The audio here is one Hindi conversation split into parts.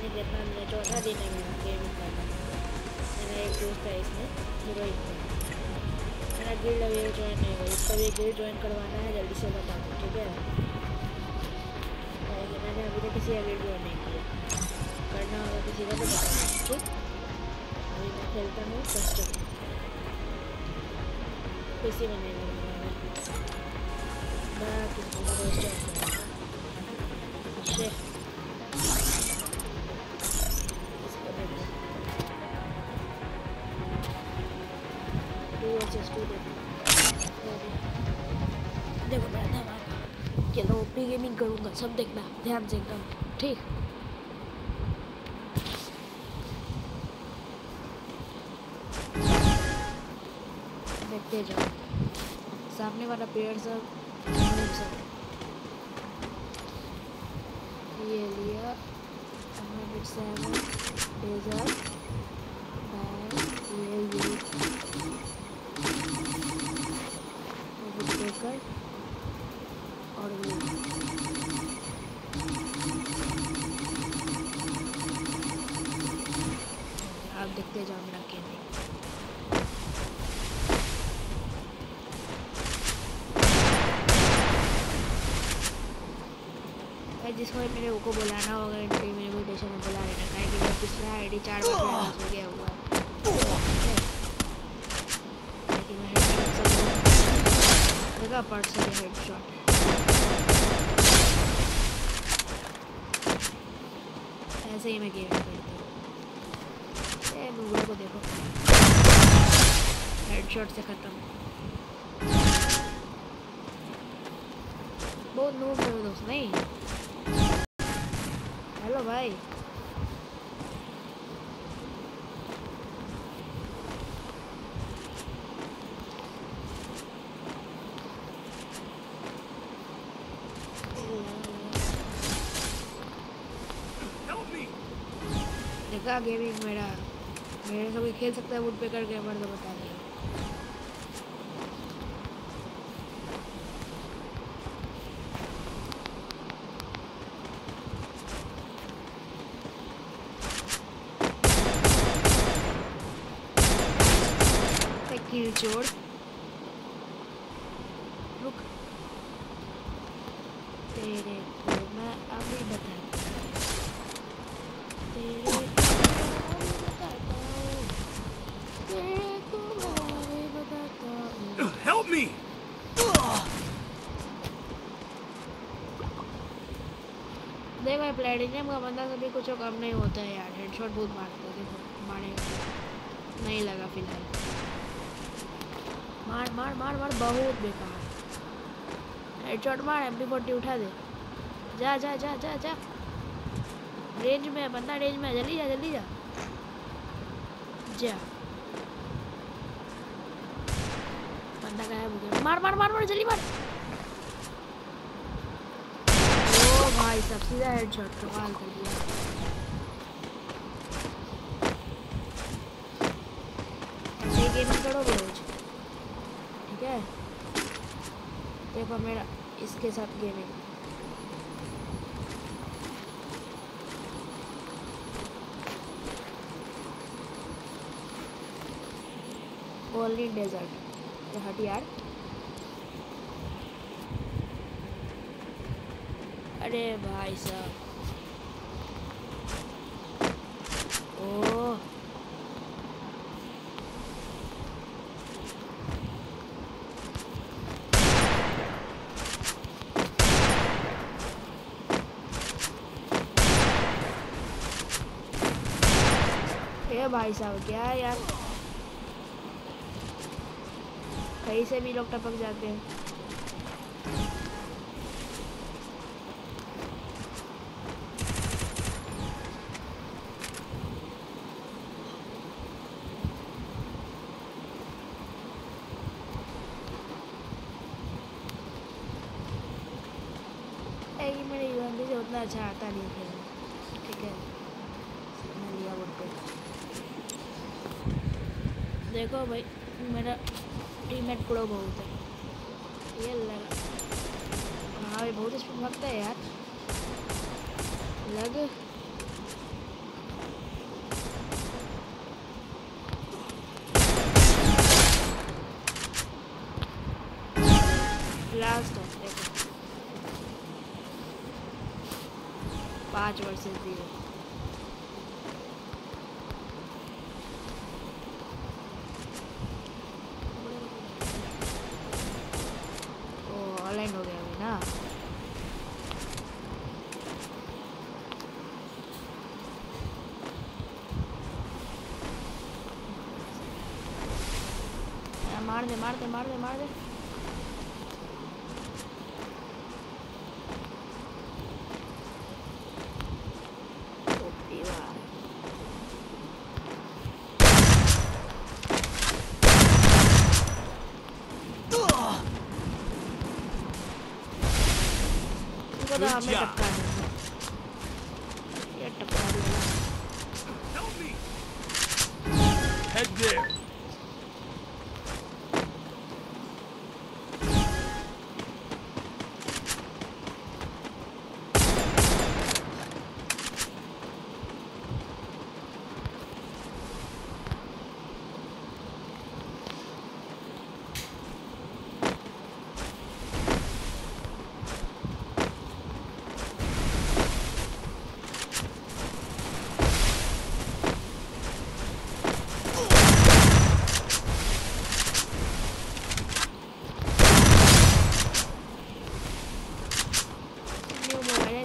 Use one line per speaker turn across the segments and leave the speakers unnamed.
नहीं कितना दिन चौथा दिन है मेरा गेमिंग करना मेरा एक दोस्त है इसमें रोहित मेरा गिल्ड अभी ज्वाइन नहीं हुआ इसका भी गिल्ड ज्वाइन करवाना है, जल्दी से बता दो, ठीक है? मैंने अभी तक किसी का गिल्ड ज्वाइन नहीं किया। करना होगा किसी का तो बताना ठीक? अभी मैं खेलता हूँ कस्टम पीसी में नहीं करूँगा मैं। किसी का दोस्त देखो मैं धमाका चलो ओपी गेमिंग करूँगा सब देखना ध्यान से एकदम ठीक देखते जाओ सामने वाला पेड़ सब ये लिया हंड्रेड ये ये देकर भाई जिसको मेरे को बुलाना होगा मेरे में इनविटेशन में बुला लेना, काहे कि मेरा पिछला आईडी चार बार हो गया हुआ है। मैं हेडशॉट ऐसे ही मैं गेम खेलती हूँ। नूबड़े को देखो। हेडशॉट से ख़त्म। बहुत नूब मेरे दोस्त, नहीं? हेलो भाई देखा गेमिंग मेरा। मेरे से कोई खेल सकता है वुड पे करके मर्द बता दिया जोड़। रुक। तेरे को मैं अभी बताता तेरे
Help me!
देख भाई प्लेटिनियम का बंदा कभी कुछ कम नहीं होता है यार। हेडशॉट बहुत मारता है देखो मारेगा। नहीं लगा फ़िलहाल। मार मार मार मार, बहुत बेकार। हेडशॉट मार एम फोर्टी उठा दे। जा जा जा जा जा। रेंज में है, बंदा रेंज में जल्दी जा जल्दी जा। जा। बंदा गायब हो गया। मार मार मार मार, जल्दी मार। ओ भाई, सब सीधा हेडशॉट कमाल कर दिया। ऐसे गेमिंग करोगे? रोज ठीक है? देखो मेरा इसके साथ गेमिंग ओनली डेजर्ट हट यार। अरे भाई साहब। ओ ये भाई साहब, क्या है यार? कहीं से भी लोग टपक जाते हैं। मेरे से उतना अच्छा आता नहीं है। ठीक है। मैं लिया देखो भाई, मेरा टीमेट प्रो बहुत है। ये लग हाँ भाई, बहुत स्पीड भागता है यार। लग। लास्ट ऑफ़ देखो। पाँच versus zero marde, marde, marde, marde. Good
job. Head there.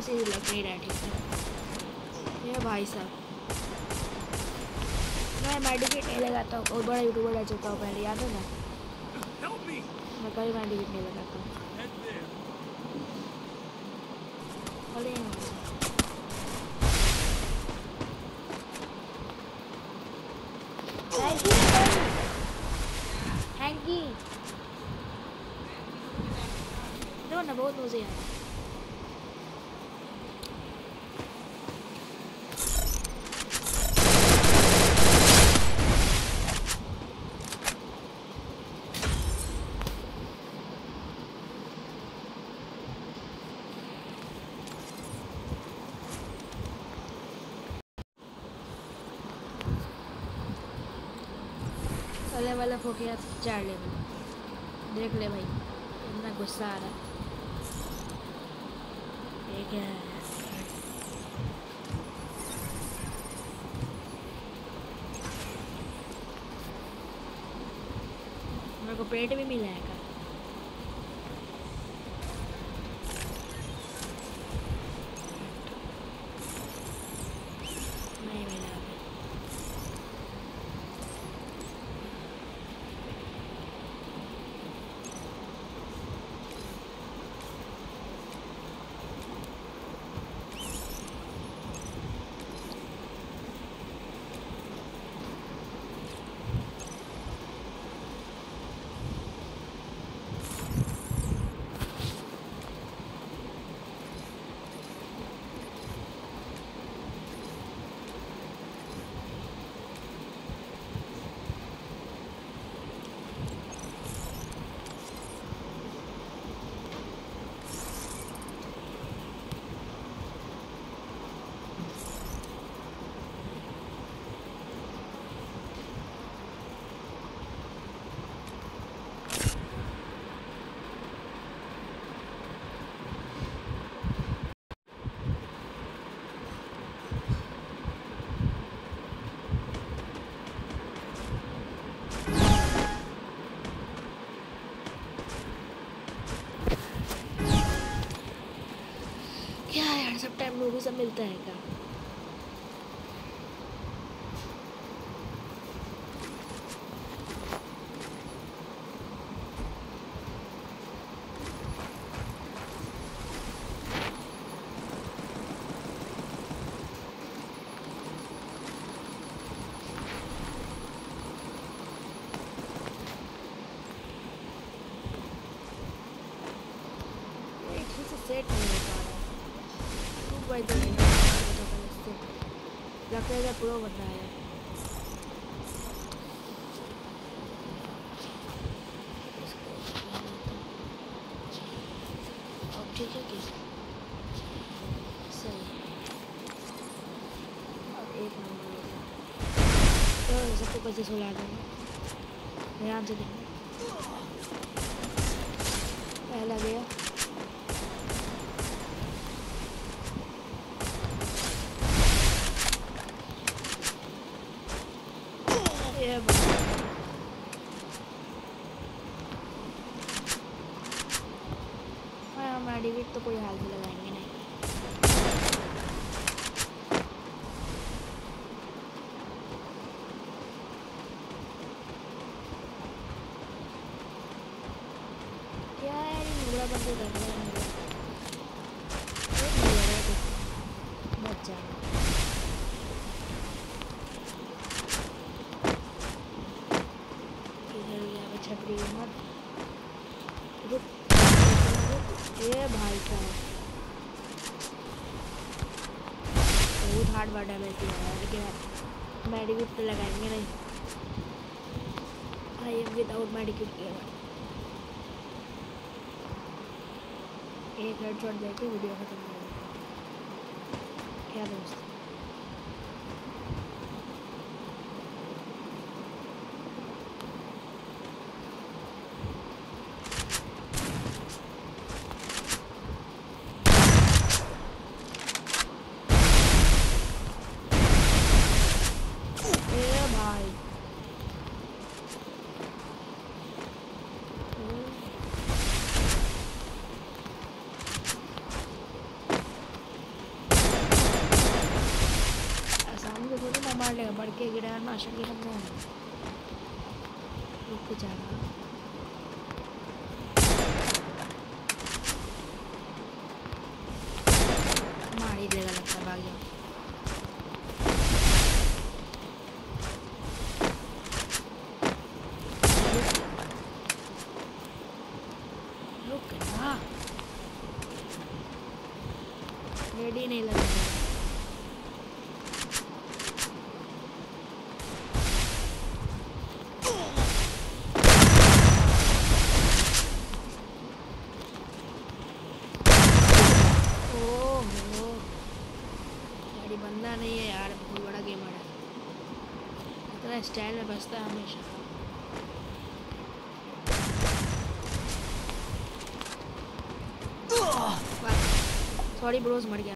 ऐसे ही लग रहा ठीक से ये भाई साहब। मैं मेडिकेट नहीं लगाता हूँ बहुत बड़ा यूट्यूबर रह चुका हूँ पहले याद है ना? मैं कभी मेडिकेट नहीं लगाता हूँ. देखो ना बहुत मज़े लेवल अप हो गया चार लेवल देख ले भाई, इतना गुस्सा आ रहा है। ठीक है? मेरे को पेट भी मिला है का नहीं मिला अभी क्या मूवी सब मिलता है क्या ये ठीक से सेट नहीं हो पा रहा है टू बाई टू नहीं हो पा रहा है पहले से लगता है, प्रो है। ठीक है कि? सही। एक नंबर तो सबको सुला देंगे। से पहला गया। हाँ हमारा डिविट तो कोई हाल से लगाएँगे नहीं क्या है। मुझे एक मिल रहा है कुछ मत जाना किधर छपरी मत। रुक। ये भाई साहब। बहुत हार्ड वर्ड है लेकिन तो लगाएँगे नहीं। आई एम विदाउट किया। एक हेडशॉट देके वीडियो खत्म क्या दोस्त ए भाई हम्म। आसानी से थोड़ी ना मार लेगा बढ़ के गिरा ना शक्ल खत्म हो रुक के जाना मार ही देगा लगता है भाग जाओ रुक ना रेडी नहीं लग रहा ओहो गाड़ी बंदा नहीं है यार बहुत बड़ा गेमर है इतना स्टाइल में बसता है हमेशा। सॉरी ब्रोज मर गया।